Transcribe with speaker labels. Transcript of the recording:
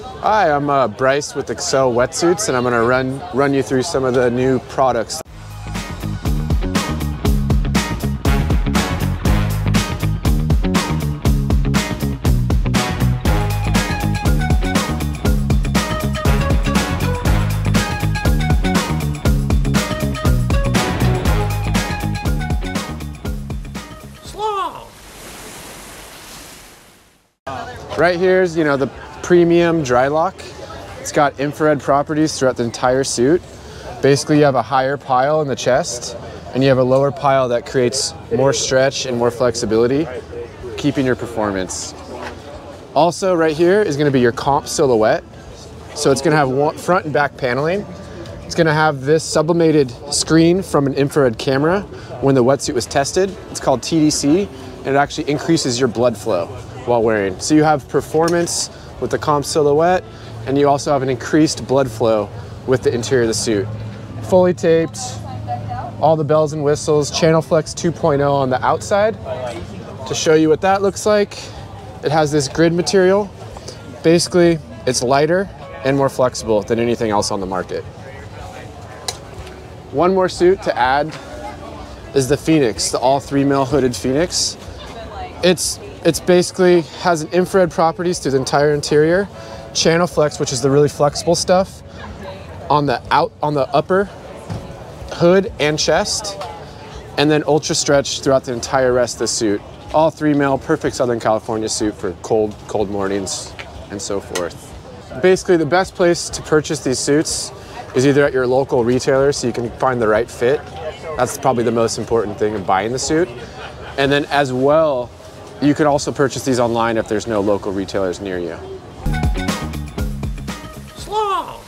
Speaker 1: Hi, I'm uh, Bryce with Xcel Wetsuits, and I'm going to run run you through some of the new products. Right here is, you know, the premium dry lock. It's got infrared properties throughout the entire suit. Basically, you have a higher pile in the chest, and you have a lower pile that creates more stretch and more flexibility, keeping your performance. Also, right here is gonna be your comp silhouette. So it's gonna have front and back paneling. It's gonna have this sublimated screen from an infrared camera when the wetsuit was tested. It's called TDC, and it actually increases your blood flow while wearing. So you have performance with the comp silhouette, and you also have an increased blood flow with the interior of the suit. Fully taped, all the bells and whistles, Channel Flex 2.0 on the outside. To show you what that looks like, it has this grid material. Basically, it's lighter and more flexible than anything else on the market. One more suit to add is the Phoenix, the all three mil hooded Phoenix. It's it's basically has an infrared properties to the entire interior, channel flex, which is the really flexible stuff, on the out on the upper hood and chest, and then ultra stretch throughout the entire rest of the suit. All three mil, perfect Southern California suit for cold, cold mornings and so forth. Basically, the best place to purchase these suits is either at your local retailer so you can find the right fit. That's probably the most important thing of buying the suit. And then as well, you can also purchase these online if there's no local retailers near you.
Speaker 2: Slong!